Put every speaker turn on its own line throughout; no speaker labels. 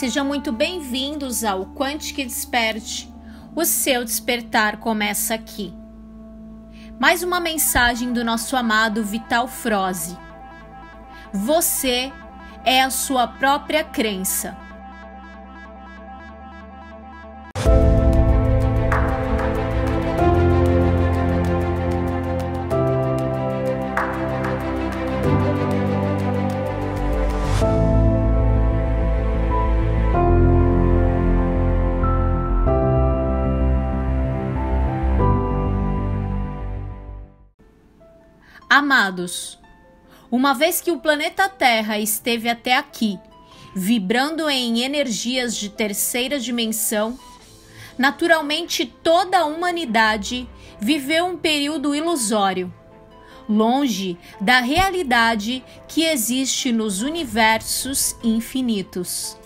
Sejam muito bem-vindos ao Quantic Desperte. O seu despertar começa aqui. Mais uma mensagem do nosso amado Vital Froze. Você é a sua própria crença. Amados, uma vez que o planeta Terra esteve até aqui, vibrando em energias de terceira dimensão, naturalmente toda a humanidade viveu um período ilusório, longe da realidade que existe nos universos infinitos.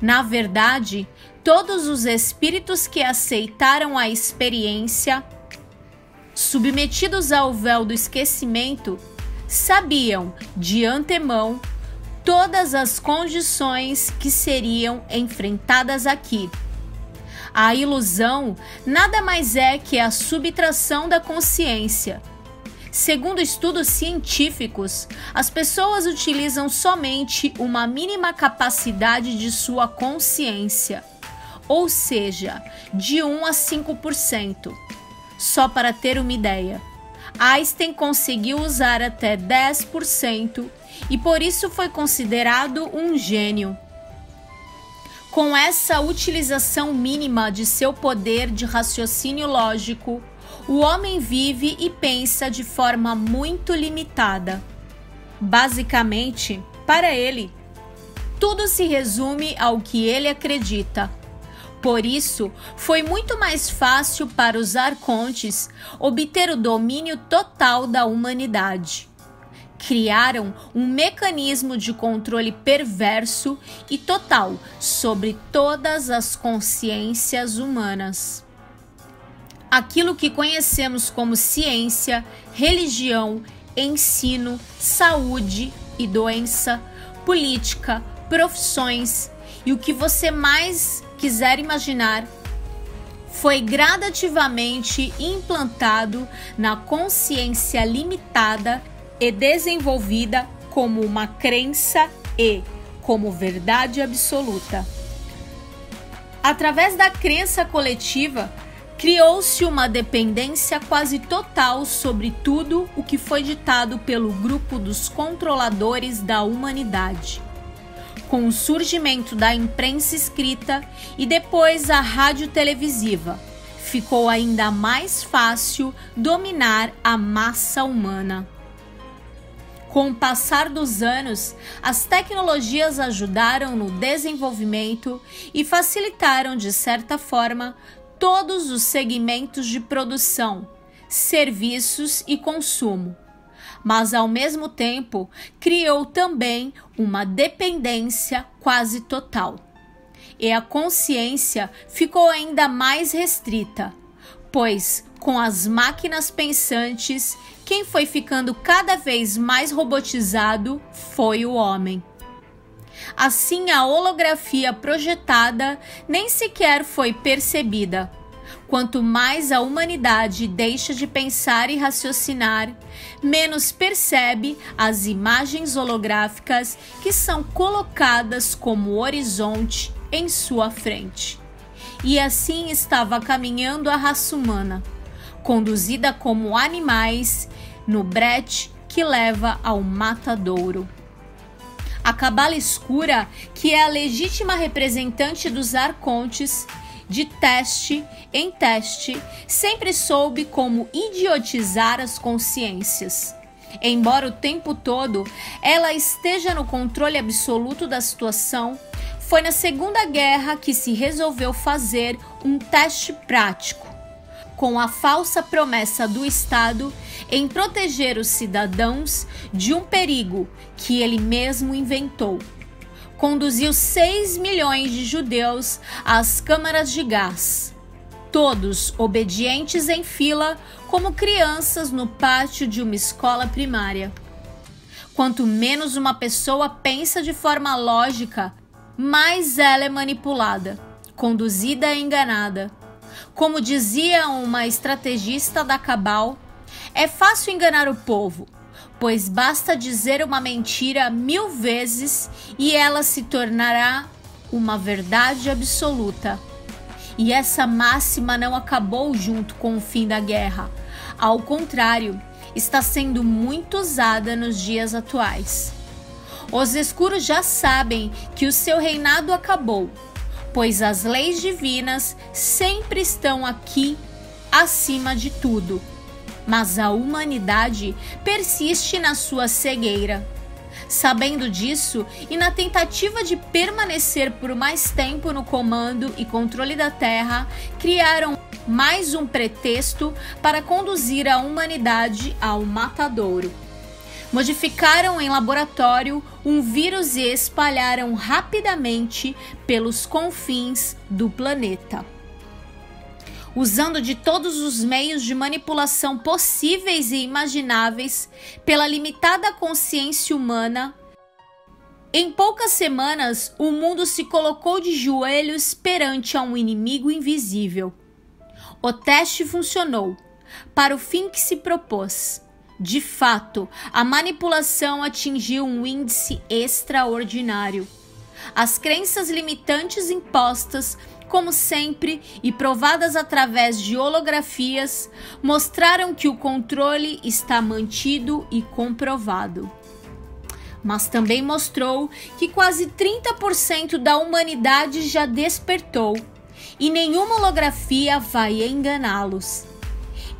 Na verdade, todos os espíritos que aceitaram a experiência submetidos ao véu do esquecimento, sabiam de antemão todas as condições que seriam enfrentadas aqui. A ilusão nada mais é que a subtração da consciência. Segundo estudos científicos, as pessoas utilizam somente uma mínima capacidade de sua consciência, ou seja, de 1 a 5%. Só para ter uma ideia, Einstein conseguiu usar até 10% e por isso foi considerado um gênio. Com essa utilização mínima de seu poder de raciocínio lógico, o homem vive e pensa de forma muito limitada. Basicamente, para ele, tudo se resume ao que ele acredita por isso, foi muito mais fácil para os arcontes obter o domínio total da humanidade. Criaram um mecanismo de controle perverso e total sobre todas as consciências humanas. Aquilo que conhecemos como ciência, religião, ensino, saúde e doença, política, profissões e o que você mais quiser imaginar, foi gradativamente implantado na consciência limitada e desenvolvida como uma crença e como verdade absoluta. Através da crença coletiva, criou-se uma dependência quase total sobre tudo o que foi ditado pelo grupo dos controladores da humanidade com o surgimento da imprensa escrita e depois a rádio televisiva, ficou ainda mais fácil dominar a massa humana. Com o passar dos anos, as tecnologias ajudaram no desenvolvimento e facilitaram, de certa forma, todos os segmentos de produção, serviços e consumo mas ao mesmo tempo criou também uma dependência quase total. E a consciência ficou ainda mais restrita, pois com as máquinas pensantes, quem foi ficando cada vez mais robotizado foi o homem. Assim, a holografia projetada nem sequer foi percebida Quanto mais a humanidade deixa de pensar e raciocinar, menos percebe as imagens holográficas que são colocadas como horizonte em sua frente. E assim estava caminhando a raça humana, conduzida como animais no brete que leva ao matadouro. A cabala escura, que é a legítima representante dos arcontes, de teste em teste, sempre soube como idiotizar as consciências. Embora o tempo todo ela esteja no controle absoluto da situação, foi na Segunda Guerra que se resolveu fazer um teste prático, com a falsa promessa do Estado em proteger os cidadãos de um perigo que ele mesmo inventou conduziu 6 milhões de judeus às câmaras de gás, todos obedientes em fila, como crianças no pátio de uma escola primária. Quanto menos uma pessoa pensa de forma lógica, mais ela é manipulada, conduzida e enganada. Como dizia uma estrategista da Cabal, é fácil enganar o povo, pois basta dizer uma mentira mil vezes e ela se tornará uma verdade absoluta. E essa máxima não acabou junto com o fim da guerra. Ao contrário, está sendo muito usada nos dias atuais. Os escuros já sabem que o seu reinado acabou, pois as leis divinas sempre estão aqui acima de tudo. Mas a humanidade persiste na sua cegueira Sabendo disso, e na tentativa de permanecer por mais tempo no comando e controle da Terra, criaram mais um pretexto para conduzir a humanidade ao matadouro. Modificaram em laboratório um vírus e espalharam rapidamente pelos confins do planeta usando de todos os meios de manipulação possíveis e imagináveis pela limitada consciência humana. Em poucas semanas, o mundo se colocou de joelhos perante a um inimigo invisível. O teste funcionou para o fim que se propôs. De fato, a manipulação atingiu um índice extraordinário. As crenças limitantes impostas como sempre, e provadas através de holografias, mostraram que o controle está mantido e comprovado. Mas também mostrou que quase 30% da humanidade já despertou e nenhuma holografia vai enganá-los.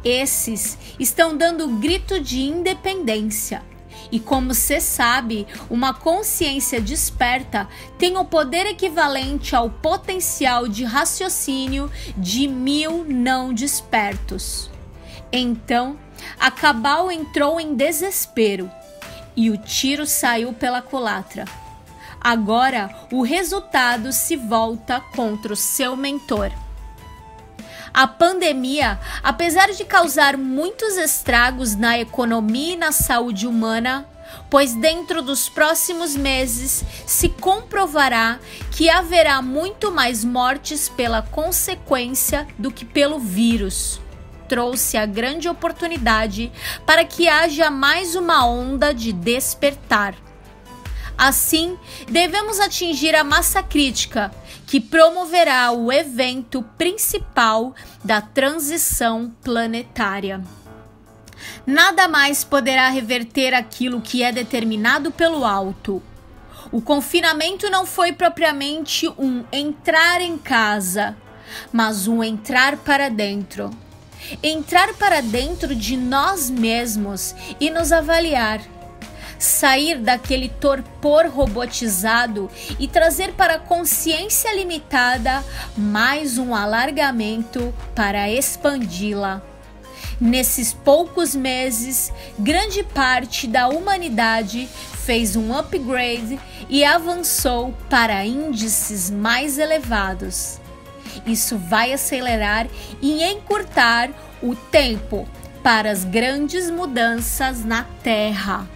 Esses estão dando grito de independência e como se sabe, uma consciência desperta tem o poder equivalente ao potencial de raciocínio de mil não despertos. Então, a Cabal entrou em desespero e o tiro saiu pela culatra. Agora, o resultado se volta contra o seu mentor. A pandemia, apesar de causar muitos estragos na economia e na saúde humana, pois dentro dos próximos meses se comprovará que haverá muito mais mortes pela consequência do que pelo vírus. Trouxe a grande oportunidade para que haja mais uma onda de despertar. Assim, devemos atingir a massa crítica que promoverá o evento principal da transição planetária. Nada mais poderá reverter aquilo que é determinado pelo alto. O confinamento não foi propriamente um entrar em casa, mas um entrar para dentro. Entrar para dentro de nós mesmos e nos avaliar sair daquele torpor robotizado e trazer para a consciência limitada mais um alargamento para expandi-la. Nesses poucos meses, grande parte da humanidade fez um upgrade e avançou para índices mais elevados. Isso vai acelerar e encurtar o tempo para as grandes mudanças na Terra.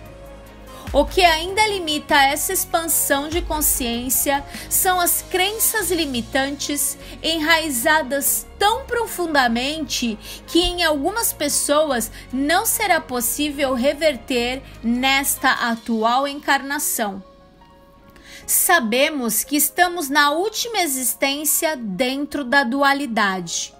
O que ainda limita essa expansão de consciência são as crenças limitantes enraizadas tão profundamente que em algumas pessoas não será possível reverter nesta atual encarnação. Sabemos que estamos na última existência dentro da dualidade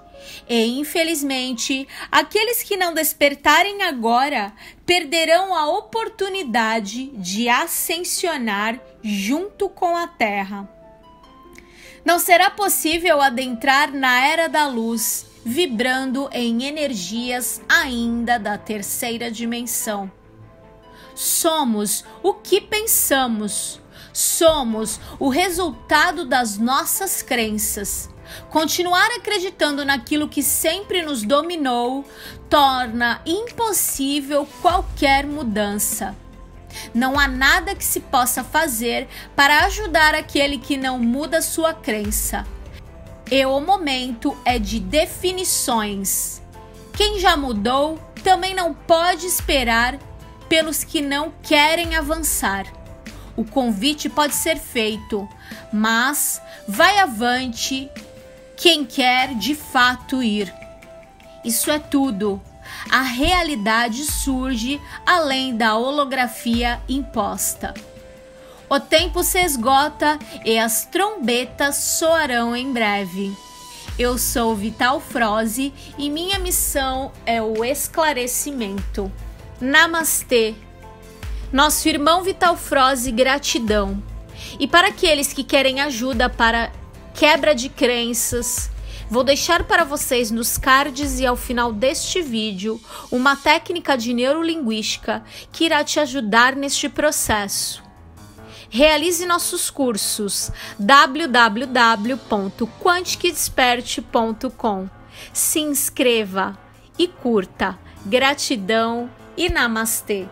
e infelizmente, aqueles que não despertarem agora perderão a oportunidade de ascensionar junto com a Terra. Não será possível adentrar na era da luz, vibrando em energias ainda da terceira dimensão. Somos o que pensamos, somos o resultado das nossas crenças Continuar acreditando naquilo que sempre nos dominou torna impossível qualquer mudança. Não há nada que se possa fazer para ajudar aquele que não muda sua crença. E o momento é de definições. Quem já mudou também não pode esperar pelos que não querem avançar. o convite pode ser feito, mas vai avante quem quer de fato ir. Isso é tudo. A realidade surge além da holografia imposta. O tempo se esgota e as trombetas soarão em breve. Eu sou Vital Froze e minha missão é o esclarecimento. Namastê. Nosso irmão Vital Froze, gratidão. E para aqueles que querem ajuda para quebra de crenças, vou deixar para vocês nos cards e ao final deste vídeo uma técnica de neurolinguística que irá te ajudar neste processo. Realize nossos cursos www.quanticdesperte.com. Se inscreva e curta. Gratidão e namastê.